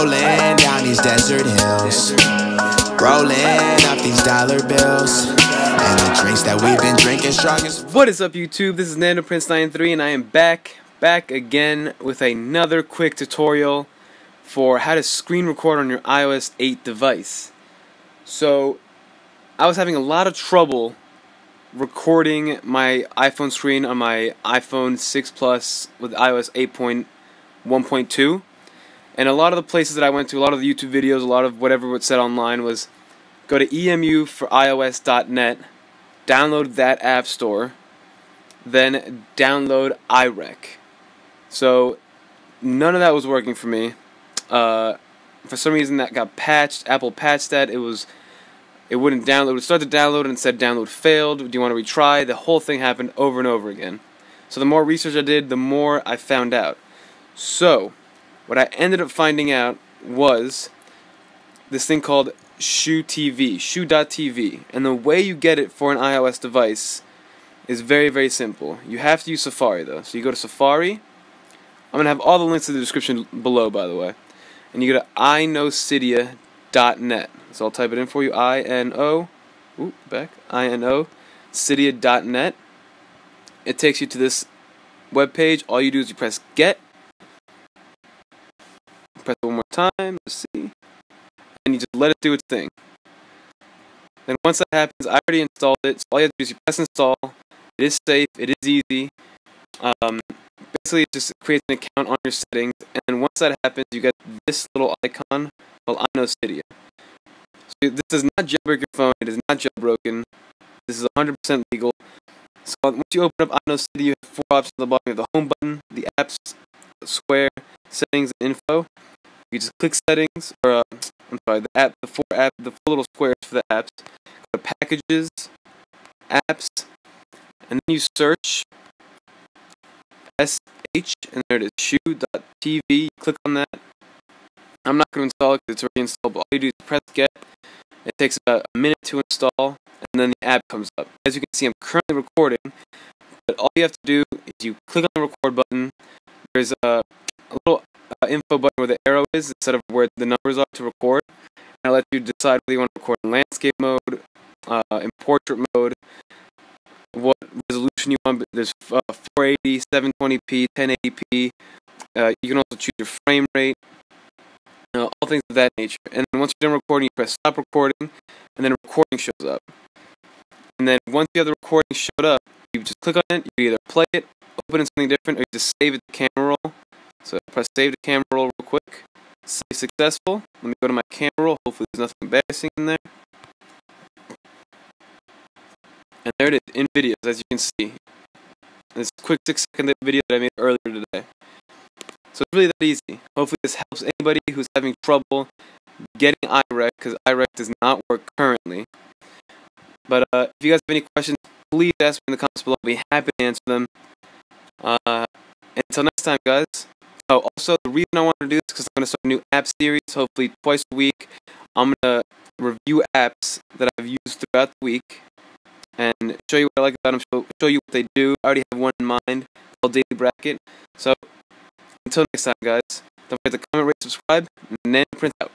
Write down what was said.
Rolling down these desert hills. Rolling up these dollar bills. And the drinks that we've been drinking strong as What is up YouTube? This is Nando Prince 93 and I am back, back again with another quick tutorial for how to screen record on your iOS 8 device. So, I was having a lot of trouble recording my iPhone screen on my iPhone 6 Plus with iOS 8.1.2 and a lot of the places that I went to, a lot of the YouTube videos, a lot of whatever was said online was go to emu4ios.net, download that app store, then download iRec. So none of that was working for me. Uh, for some reason that got patched. Apple patched that. It was it wouldn't download. It would start to download and said download failed. Do you want to retry? The whole thing happened over and over again. So the more research I did, the more I found out. So what I ended up finding out was this thing called Shou TV, Shou.tv. And the way you get it for an iOS device is very, very simple. You have to use Safari though. So you go to Safari. I'm going to have all the links in the description below, by the way. And you go to inocydia.net. So I'll type it in for you. I N O, oop, back. I N O, cydia.net. It takes you to this web page. All you do is you press get Press it one more time. Let's see. And you just let it do its thing. Then once that happens, I already installed it. So all you have to do is you press install. It is safe. It is easy. Um, basically, it just creates an account on your settings. And once that happens, you get this little icon called iNoCydia. So this is not jailbreak your phone. It is not jailbroken. This is 100% legal. So once you open up iNoCydia, you have four options on the bottom. You have the home button, the apps, square, settings, and info. You just click settings, or uh, I'm sorry, the app, the four app, the four little squares for the apps. To packages, apps, and then you search SH, and there it is, shou.tv. Click on that. I'm not going to install it because it's already installed, but all you do is press get. It takes about a minute to install, and then the app comes up. As you can see, I'm currently recording, but all you have to do is you click on the record button. There's a, info button where the arrow is instead of where the numbers are to record. And I'll let you decide whether you want to record in landscape mode, uh, in portrait mode, what resolution you want. There's uh, 480, 720p, 1080p. Uh, you can also choose your frame rate, uh, all things of that nature. And then once you're done recording, you press stop recording, and then recording shows up. And then once you have the recording showed up, you just click on it. You either play it, open it something different, or you just save it to camera roll. So press save to camera roll real quick. Save successful. Let me go to my camera roll. Hopefully there's nothing embarrassing in there. And there it is in videos, as you can see. This quick six second video that I made earlier today. So it's really that easy. Hopefully this helps anybody who's having trouble getting iRec because iRec does not work currently. But uh, if you guys have any questions, please ask me in the comments below. I'll be happy to answer them. Uh, until next time, guys. Oh, also, the reason I want to do this is because I'm going to start a new app series, hopefully twice a week. I'm going to review apps that I've used throughout the week and show you what I like about them, show, show you what they do. I already have one in mind called Daily Bracket. So, until next time, guys, don't forget to comment, rate, subscribe, and then print out.